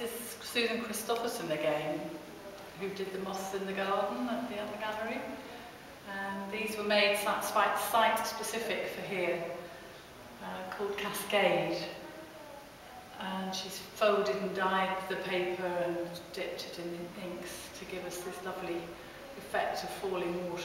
is Susan Christopherson again, who did the moss in the garden at the other gallery. And um, these were made site-specific for here, uh, called Cascade. And she's folded and dyed the paper and dipped it in inks to give us this lovely effect of falling water.